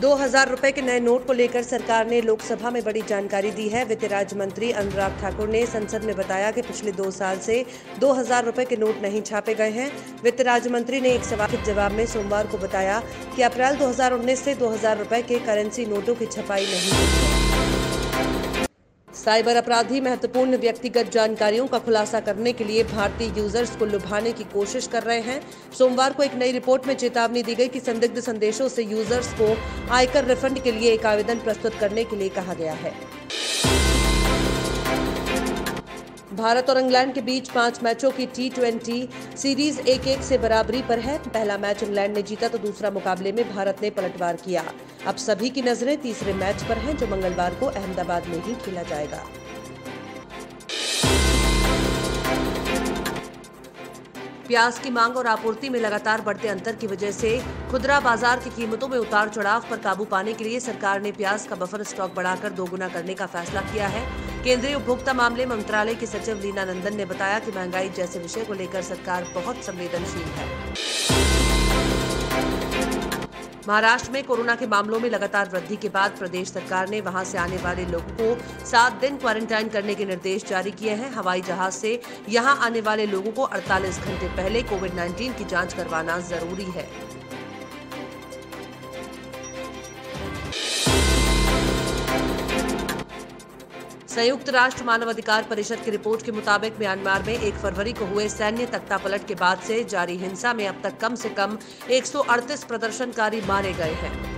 दो हज़ार रुपए के नए नोट को लेकर सरकार ने लोकसभा में बड़ी जानकारी दी है। वित्त राज्य मंत्री अनुराग ठाकुर ने संसद में बताया कि पिछले दो साल से दो हज़ार रुपए के नोट नहीं छापे गए हैं। वित्त राज्य मंत्री ने एक सवाल के जवाब में सोमवार को बताया कि अप्रैल 2019 से दो हज़ार रुपए के करेंसी नोटों की छपाई नहीं हुई। साइबर अपराधी महत्वपूर्ण व्यक्तिगत जानकारियों का खुलासा करने के लिए भारतीय यूज़र्स को लुभाने की कोशिश कर रहे हैं। सोमवार को एक नई रिपोर्ट में चेतावनी दी गई कि संदिग्ध संदेशों से यूज़र्स को आयकर रिफंड के लिए एक आवेदन प्रस्तुत करने के लिए कहा गया है। भारत और इंग्लैंड के बीच पाँच मैचों की टी ट्वेंटी सीरीज़ एक एक से बराबरी पर है। पहला मैच इंग्लैंड ने जीता तो दूसरा मुकाबले में भारत ने पलटवार किया। अब सभी की नज़रें तीसरे मैच पर हैं, जो मंगलवार को अहमदाबाद में ही खेला जाएगा। प्याज की मांग और आपूर्ति में लगातार बढ़ते अंतर की वजह से खुदरा बाज़ार की कीमतों में उतार चढ़ाव पर काबू पाने के लिए सरकार ने प्याज का बफर स्टॉक बढ़ाकर दोगुना करने का फैसला किया है। केंद्रीय उपभोक्ता मामले मंत्रालय की सचिव लीना नंदन ने बताया कि महँगाई जैसे विषय को लेकर सरकार बहुत संवेदनशील है। महाराष्ट्र में कोरोना के मामलों में लगातार वृद्धि के बाद प्रदेश सरकार ने वहाँ से आने वाले लोगों को सात दिन क्वारंटाइन करने के निर्देश जारी किए हैं। हवाई जहाज़ से यहाँ आने वाले लोगों को 48 घंटे पहले कोविड 19 की जाँच करवाना ज़रूरी है। संयुक्त राष्ट्र मानवाधिकार परिषद की रिपोर्ट के मुताबिक म्यांमार में एक फरवरी को हुए सैन्य तख्तापलट के बाद से जारी हिंसा में अब तक कम से कम 138 प्रदर्शनकारी मारे गए हैं।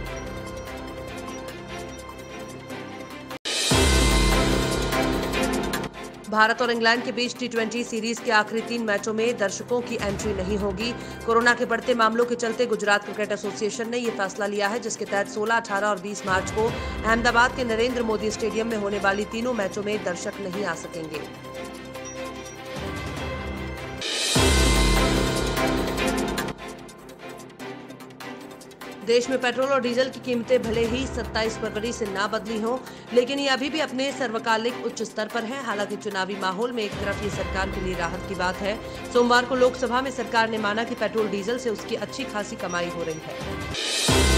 भारत और इंग्लैंड के बीच टी सीरीज़ के आखिरी तीन मैचों में दर्शकों की एंट्री नहीं होगी। कोरोना के बढ़ते मामलों के चलते गुजरात क्रिकेट एसोसिएशन ने यह फैसला लिया है जिसके तहत 16, 18 और 20 मार्च को अहमदाबाद के नरेंद्र मोदी स्टेडियम में होने वाली तीनों मैचों में दर्शक नहीं आ सकेंगे। देश में पेट्रोल और डीजल की कीमतें भले ही 27 फरवरी से ना बदली हों, लेकिन ये अभी भी अपने सर्वकालिक उच्च स्तर पर है। हालाँकि चुनावी माहौल में एक तरफ़ ये सरकार के लिए राहत की बात है। सोमवार को लोकसभा में सरकार ने माना कि पेट्रोल डीजल से उसकी अच्छी खासी कमाई हो रही है।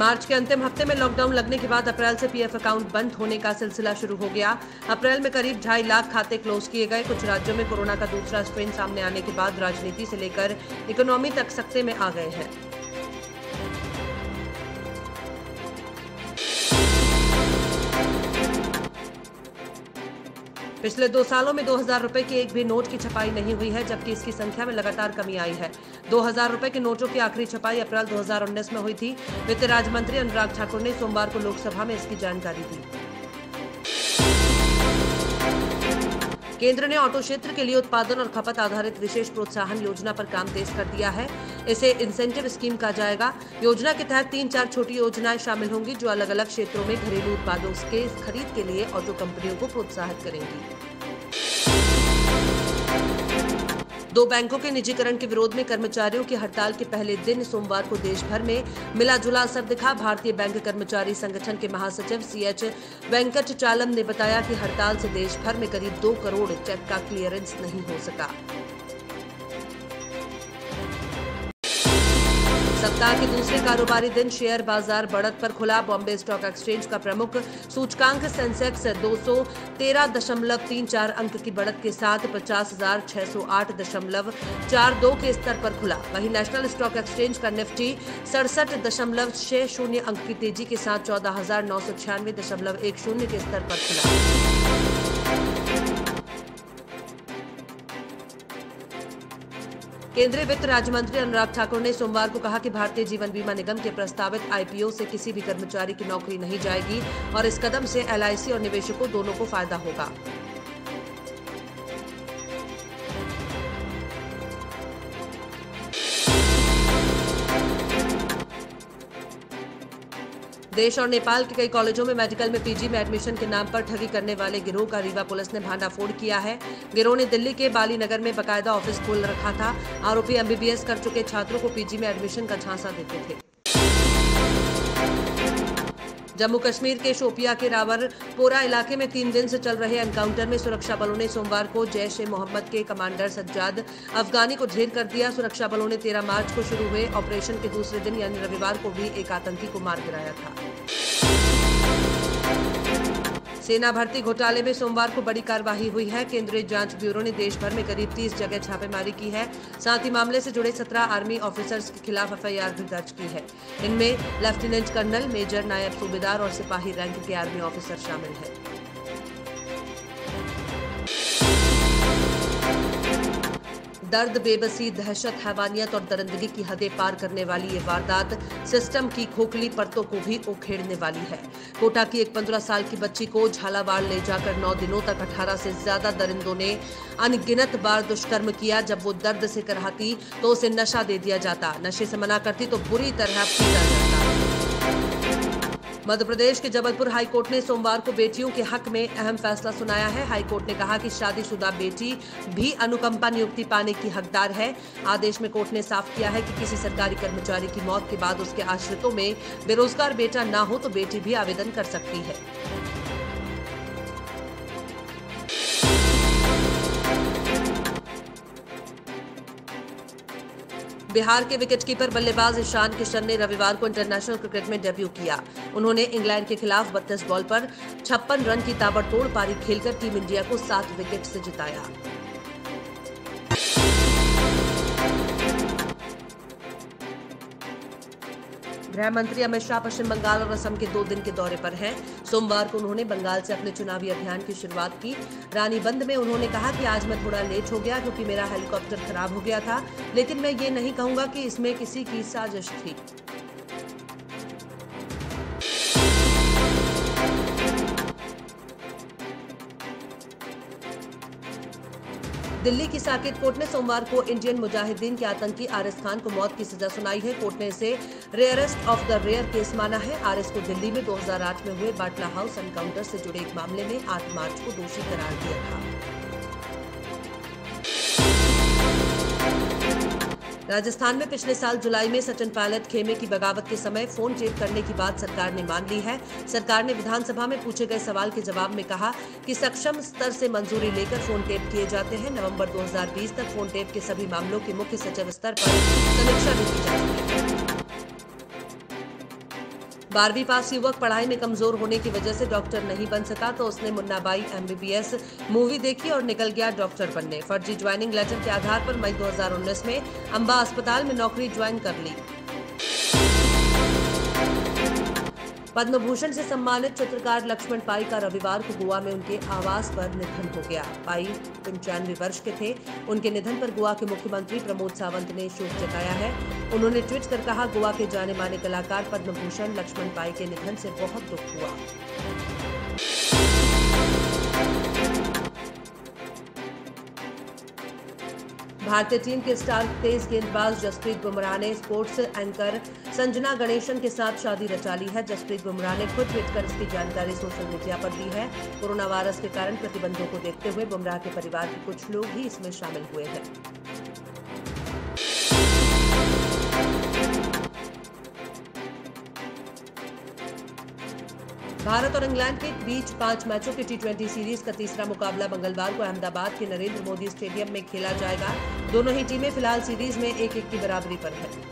मार्च के अंतिम हफ़्ते में लॉकडाउन लगने के बाद अप्रैल से पीएफ अकाउंट बंद होने का सिलसिला शुरू हो गया। अप्रैल में करीब ढाई लाख खाते क्लोज किए गए। कुछ राज्यों में कोरोना का दूसरा स्ट्रेन सामने आने के बाद राजनीति से लेकर इकोनॉमी तक सख्ते में आ गए हैं। पिछले दो सालों में दो हज़ार रुपए के एक भी नोट की छपाई नहीं हुई है, जबकि इसकी संख्या में लगातार कमी आई है। दो हज़ार रुपए के नोटों की आखिरी छपाई अप्रैल 2019 में हुई थी। वित्त राज्य मंत्री अनुराग ठाकुर ने सोमवार को लोकसभा में इसकी जानकारी दी। केंद्र ने ऑटो क्षेत्र के लिए उत्पादन और खपत आधारित विशेष प्रोत्साहन योजना पर काम तेज कर दिया है। इसे इंसेंटिव स्कीम कहा जाएगा। योजना के तहत तीन चार छोटी योजनाएँ शामिल होंगी जो अलग अलग क्षेत्रों में घरेलू उत्पादों के खरीद के लिए ऑटो कंपनियों को प्रोत्साहित करेंगी। दो बैंकों के निजीकरण के विरोध में कर्मचारियों की हड़ताल के पहले दिन सोमवार को देश भर में मिला जुला असर दिखा। भारतीय बैंक कर्मचारी संगठन के महासचिव सीएच वेंकट चालम ने बताया कि हड़ताल से देश भर में करीब दो करोड़ चेक का क्लियरेंस नहीं हो सका। सप्ताह के दूसरे कारोबारी दिन शेयर बाज़ार बढ़त पर खुला। बॉम्बे स्टॉक एक्सचेंज का प्रमुख सूचकांक सेंसेक्स दो सौ तेरह दशमलव तीन चार अंक की बढ़त के साथ पचास हज़ार छह सौ आठ दशमलव चार दो के स्तर पर खुला। वहीं नेशनल स्टॉक एक्सचेंज का निफ्टी सड़सठ दशमलव छह शून्य अंक की तेज़ी के साथ चौदह हज़ार नौ सौ छियानवे दशमलव एक शून्य के स्तर पर खुला। केंद्रीय वित्त राज्य मंत्री अनुराग ठाकुर ने सोमवार को कहा कि भारतीय जीवन बीमा निगम के प्रस्तावित आईपीओ से किसी भी कर्मचारी की नौकरी नहीं जाएगी और इस कदम से एलआईसी और निवेशकों दोनों को फ़ायदा होगा। देश और नेपाल के कई कॉलेजों में मेडिकल में पीजी में एडमिशन के नाम पर ठगी करने वाले गिरोह का रीवा पुलिस ने भांडाफोड़ किया है। गिरोह ने दिल्ली के बाली नगर में बकायदा ऑफ़िस खोल रखा था। आरोपी एमबीबीएस कर चुके छात्रों को पीजी में एडमिशन का झांसा देते थे। जम्मू कश्मीर के शोपिया के रावरपोरा इलाके में तीन दिन से चल रहे एनकाउंटर में सुरक्षा बलों ने सोमवार को जैश ए मोहम्मद के कमांडर सज्जाद अफगानी को ढेर कर दिया। सुरक्षा बलों ने 13 मार्च को शुरू हुए ऑपरेशन के दूसरे दिन, यानी रविवार को भी, एक आतंकी को मार गिराया था। सेना भर्ती घोटाले में सोमवार को बड़ी कार्यवाही हुई है। केंद्रीय जाँच ब्यूरो ने देश भर में करीब 30 जगह छापेमारी की है। साथ ही मामले से जुड़े 17 आर्मी ऑफिसर्स के खिलाफ एफआईआर भी दर्ज की है। इनमें लेफ्टिनेंट कर्नल, मेजर नायब सूबेदार और सिपाही रैंक के आर्मी ऑफिसर शामिल हैं। दर्द, बेबसी, दहशत, हैवानियत और दरिंदगी की हदें पार करने वाली ये वारदात सिस्टम की खोखली परतों को भी उखेड़ने वाली है। कोटा की एक पंद्रह साल की बच्ची को झालावाड़ ले जाकर नौ दिनों तक अठारह से ज़्यादा दरिंदों ने अनगिनत बार दुष्कर्म किया। जब वो दर्द से कराती तो उसे नशा दे दिया जाता। नशे से मना करती तो बुरी तरह पीटा जाता। मध्य प्रदेश के जबलपुर हाईकोर्ट ने सोमवार को बेटियों के हक में अहम फैसला सुनाया है। हाईकोर्ट ने कहा कि शादीशुदा बेटी भी अनुकंपा नियुक्ति पाने की हकदार है। आदेश में कोर्ट ने साफ़ किया है कि किसी सरकारी कर्मचारी की मौत के बाद उसके आश्रितों में बेरोजगार बेटा न हो तो बेटी भी आवेदन कर सकती है। बिहार के विकेटकीपर बल्लेबाज ईशान किशन ने रविवार को इंटरनेशनल क्रिकेट में डेब्यू किया। उन्होंने इंग्लैंड के खिलाफ बत्तीस बॉल पर छप्पन रन की ताबड़तोड़ पारी खेलकर टीम इंडिया को सात विकेट से जिताया। गृह मंत्री अमित शाह पश्चिम बंगाल और असम के दो दिन के दौरे पर हैं। सोमवार को उन्होंने बंगाल से अपने चुनावी अभियान की शुरुआत की। रानीबंद में उन्होंने कहा कि आज मैं थोड़ा लेट हो गया क्योंकि मेरा हेलीकॉप्टर खराब हो गया था, लेकिन मैं ये नहीं कहूँगा कि इसमें किसी की साजिश थी। दिल्ली की साकेत कोर्ट ने सोमवार को इंडियन मुजाहिदीन के आतंकी आरिस खान को मौत की सजा सुनाई है। कोर्ट ने इसे rarest of the rare case माना है। आरिस को दिल्ली में 2008 में हुए बाटला हाउस एनकाउंटर से जुड़े एक मामले में आठ मार्च को दोषी करार दिया था। राजस्थान में पिछले साल जुलाई में सचिन पायलट खेमे की बगावत के समय फ़ोन टेप करने की बात सरकार ने मान ली है। सरकार ने विधानसभा में पूछे गए सवाल के जवाब में कहा कि सक्षम स्तर से मंजूरी लेकर फ़ोन टेप किए जाते हैं। नवंबर 2020 तक फ़ोन टेप के सभी मामलों के मुख्य सचिव स्तर पर समीक्षा भी की जाती है। बारहवीं पास युवक पढ़ाई में कमज़ोर होने की वजह से डॉक्टर नहीं बन सका तो उसने मुन्नाबाई एमबीबीएस मूवी देखी और निकल गया डॉक्टर बनने। फर्जी ज्वाइनिंग लेटर के आधार पर मई 2019 में अंबा अस्पताल में नौकरी ज्वाइन कर ली। पद्म भूषण से सम्मानित चित्रकार लक्ष्मण पाई का रविवार को गोवा में उनके आवास पर निधन हो गया। पाई पंचानवे वर्ष के थे। उनके निधन पर गोवा के मुख्यमंत्री प्रमोद सावंत ने शोक जताया है। उन्होंने ट्वीट कर कहा, गोवा के जाने माने कलाकार पद्म भूषण लक्ष्मण पाई के निधन से बहुत दुख हुआ। भारतीय टीम के स्टार तेज गेंदबाज जसप्रीत बुमराह ने स्पोर्ट्स एंकर संजना गणेशन के साथ शादी रचा ली है। जसप्रीत बुमराह ने खुद ट्वीट कर इसकी जानकारी सोशल मीडिया पर दी है। कोरोना वायरस के कारण प्रतिबंधों को देखते हुए बुमराह के परिवार के कुछ लोग ही इसमें शामिल हुए हैं। भारत और इंग्लैंड के बीच पाँच मैचों की टी सीरीज़ का तीसरा मुकाबला मंगलवार को अहमदाबाद के नरेंद्र मोदी स्टेडियम में खेला जाएगा। दोनों ही टीमें फ़िलहाल सीरीज़ में एक एक की बराबरी पर हैं।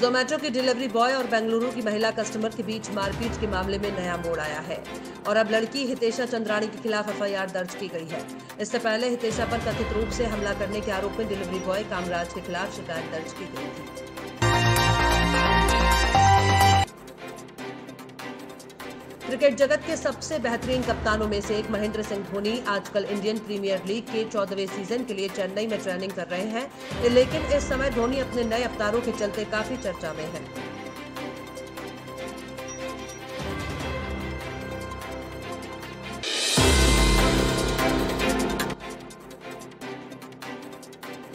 जोमेटो के डिलीवरी बॉय और बेंगलुरु की महिला कस्टमर के बीच मारपीट के मामले में नया मोड़ आया है। और अब लड़की हितेशा चंद्राणी के खिलाफ एफआईआर दर्ज की गई है। इससे पहले हितेशा पर कथित रूप से हमला करने के आरोप में डिलीवरी बॉय कामराज के खिलाफ शिकायत दर्ज की गई थी। क्रिकेट जगत के सबसे बेहतरीन कप्तानों में से एक महेंद्र सिंह धोनी आजकल इंडियन प्रीमियर लीग के चौदहवें सीज़न के लिए चेन्नई में ट्रेनिंग कर रहे हैं। लेकिन इस समय धोनी अपने नए अवतारों के चलते काफ़ी चर्चा में है।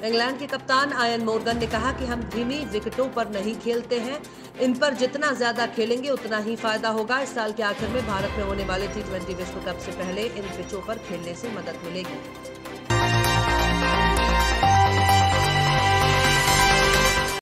इंग्लैंड के कप्तान आयन मोर्गन ने कहा कि हम धीमी विकेटों पर नहीं खेलते हैं इन पर जितना ज़्यादा खेलेंगे, उतना ही फ़ायदा होगा। इस साल के आखिर में भारत में होने वाले टी विश्व कप से पहले इन पिचों पर खेलने से मदद मिलेगी।